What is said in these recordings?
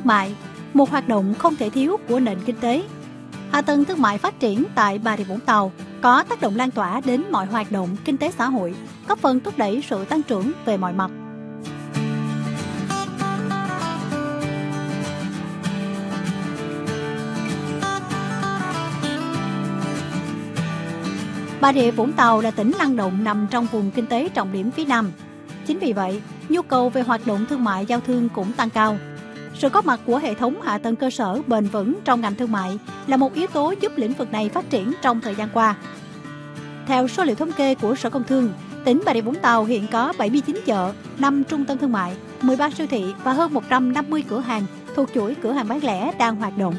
Thương mại, một hoạt động không thể thiếu của nền kinh tế. Hạ tầng thương mại phát triển tại Bà Rịa Vũng Tàu có tác động lan tỏa đến mọi hoạt động kinh tế xã hội, góp phần thúc đẩy sự tăng trưởng về mọi mặt. Bà Rịa Vũng Tàu là tỉnh năng động nằm trong vùng kinh tế trọng điểm phía Nam. Chính vì vậy, nhu cầu về hoạt động thương mại giao thương cũng tăng cao. Sự có mặt của hệ thống hạ tầng cơ sở bền vững trong ngành thương mại là một yếu tố giúp lĩnh vực này phát triển trong thời gian qua. Theo số liệu thống kê của Sở Công Thương, tỉnh Bà Rịa Vũng Tàu hiện có 79 chợ, 5 trung tâm thương mại, 13 siêu thị và hơn 150 cửa hàng thuộc chuỗi cửa hàng bán lẻ đang hoạt động.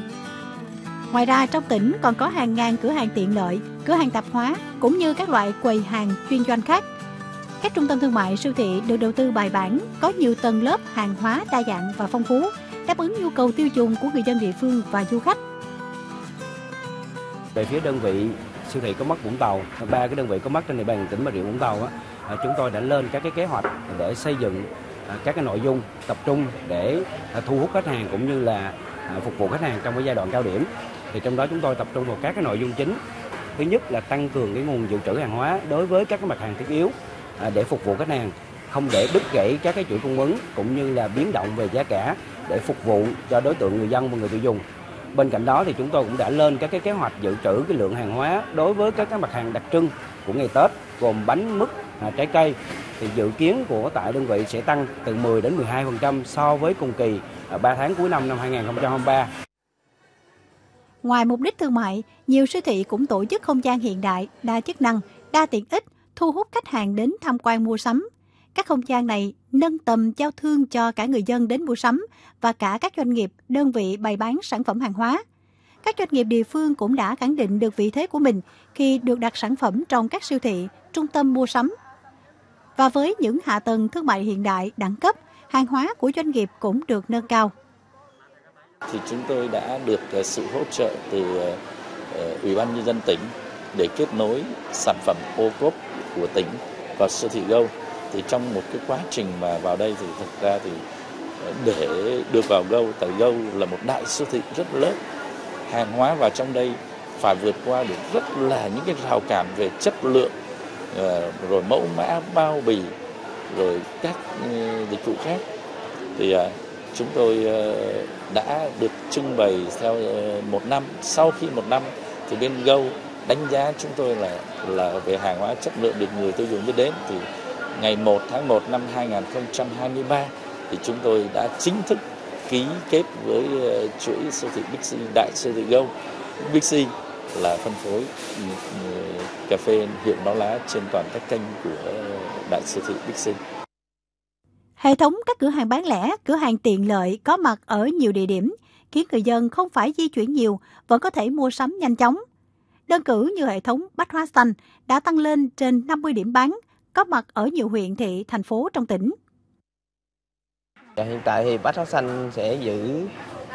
Ngoài ra, trong tỉnh còn có hàng ngàn cửa hàng tiện lợi, cửa hàng tạp hóa cũng như các loại quầy hàng chuyên doanh khác. Các trung tâm thương mại siêu thị được đầu tư bài bản, có nhiều tầng lớp hàng hóa đa dạng và phong phú, đáp ứng nhu cầu tiêu dùng của người dân địa phương và du khách. Về phía đơn vị siêu thị có mắt Vũng Tàu, ba cái đơn vị có mắt trên địa bàn tỉnh Bà Rịa Vũng Tàu á, à, chúng tôi đã lên các cái kế hoạch để xây dựng à, các cái nội dung tập trung để à, thu hút khách hàng cũng như là phục vụ khách hàng trong cái giai đoạn cao điểm. Thì trong đó chúng tôi tập trung vào các cái nội dung chính. Thứ nhất là tăng cường cái nguồn dự trữ hàng hóa đối với các cái mặt hàng thiết yếu để phục vụ khách hàng, không để đứt gãy các cái chuỗi cung ứng cũng như là biến động về giá cả để phục vụ cho đối tượng người dân và người tiêu dùng. Bên cạnh đó thì chúng tôi cũng đã lên các cái kế hoạch dự trữ cái lượng hàng hóa đối với các cái mặt hàng đặc trưng của ngày Tết gồm bánh, mứt, à, trái cây thì dự kiến của tại đơn vị sẽ tăng từ 10 đến 12% so với cùng kỳ à, 3 tháng cuối năm năm 2023. Ngoài mục đích thương mại, nhiều siêu thị cũng tổ chức không gian hiện đại, đa chức năng, đa tiện ích, thu hút khách hàng đến tham quan mua sắm, các không gian này nâng tầm giao thương cho cả người dân đến mua sắm và cả các doanh nghiệp, đơn vị bày bán sản phẩm hàng hóa. Các doanh nghiệp địa phương cũng đã khẳng định được vị thế của mình khi được đặt sản phẩm trong các siêu thị, trung tâm mua sắm. Và với những hạ tầng thương mại hiện đại đẳng cấp, hàng hóa của doanh nghiệp cũng được nâng cao. Thì chúng tôi đã được ờ, sự hỗ trợ từ ờ, Ủy ban nhân dân tỉnh để kết nối sản phẩm ô cốp của tỉnh vào siêu thị Go thì trong một cái quá trình mà vào đây thì thực ra thì ờ, để được vào gâu, tại gâu là một đại siêu thị rất lớn. Hàng hóa vào trong đây phải vượt qua được rất là những cái rào cản về chất lượng ờ, rồi mẫu mã, bao bì, rồi các ừ, dịch vụ khác. Thì ờ, chúng tôi đã được trưng bày theo một năm. Sau khi một năm thì bên gâu đánh giá chúng tôi là là về hàng hóa chất lượng được người tiêu dùng biết đến thì ngày 1 tháng 1 năm 2023 thì chúng tôi đã chính thức ký kết với ờ, chuỗi siêu thị Bixi đại siêu thị Go Bixi là phân phối ừ, ừ, cà phê hiệu nó lá trên toàn các kênh của đại siêu thị Bixi. Hệ thống các cửa hàng bán lẻ, cửa hàng tiện lợi có mặt ở nhiều địa điểm, khiến người dân không phải di chuyển nhiều vẫn có thể mua sắm nhanh chóng. Đơn cử như hệ thống Bách Hóa Xanh đã tăng lên trên 50 điểm bán, có mặt ở nhiều huyện thị, thành phố trong tỉnh. Dạ, hiện tại thì Bách Hóa Xanh sẽ giữ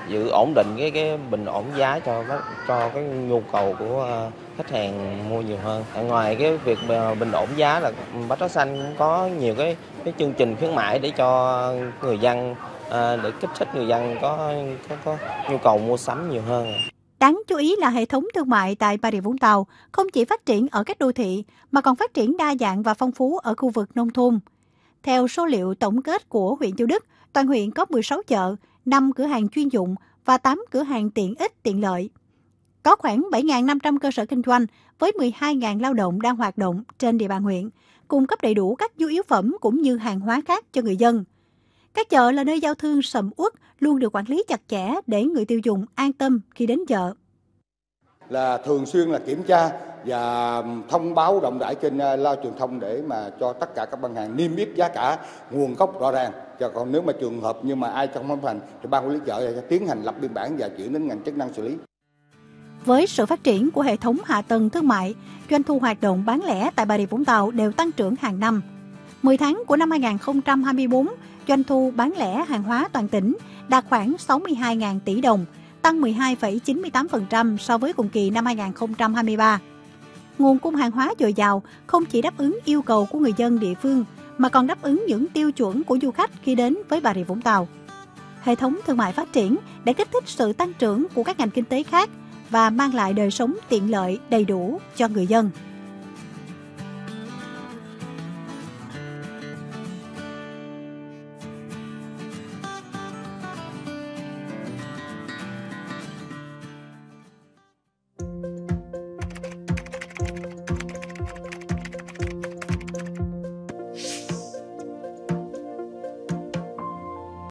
giữ ổn định cái cái bình ổn giá cho cho cái nhu cầu của ờ, khách hàng mua nhiều hơn. Ngoài cái việc bình ổn giá là Bách Hóa Xanh cũng có nhiều cái cái chương trình khuyến mãi để cho người dân ờ, để kích thích người dân có có, có nhu cầu mua sắm nhiều hơn. Đáng chú ý là hệ thống thương mại tại Bà Rịa Vũng Tàu không chỉ phát triển ở các đô thị mà còn phát triển đa dạng và phong phú ở khu vực nông thôn. Theo số liệu tổng kết của huyện Châu Đức, toàn huyện có 16 chợ, 5 cửa hàng chuyên dụng và 8 cửa hàng tiện ích tiện lợi. Có khoảng 7.500 cơ sở kinh doanh với 12.000 lao động đang hoạt động trên địa bàn huyện, cung cấp đầy đủ các nhu yếu phẩm cũng như hàng hóa khác cho người dân – các chợ là nơi giao thương sầm uất, luôn được quản lý chặt chẽ để người tiêu dùng an tâm khi đến chợ. Là thường xuyên là kiểm tra và thông báo rộng rãi trên à, lao truyền thông để mà cho tất cả các ban hàng niêm yết giá cả nguồn gốc rõ ràng. Cho còn nếu mà trường hợp nhưng mà ai trong không hành thì ban quản lý chợ sẽ tiến hành lập biên bản và chuyển đến ngành chức năng xử lý. Với sự phát triển của hệ thống hạ tầng thương mại, doanh thu hoạt động bán lẻ tại Bà Rịa Vũng Tàu đều tăng trưởng hàng năm. 10 tháng của năm 2024, doanh thu bán lẻ hàng hóa toàn tỉnh đạt khoảng 62.000 tỷ đồng, tăng 12,98% so với cùng kỳ năm 2023. Nguồn cung hàng hóa dồi dào không chỉ đáp ứng yêu cầu của người dân địa phương mà còn đáp ứng những tiêu chuẩn của du khách khi đến với Bà Rịa Vũng Tàu. hệ thống thương mại phát triển để kích thích sự tăng trưởng của các ngành kinh tế khác và mang lại đời sống tiện lợi đầy đủ cho người dân.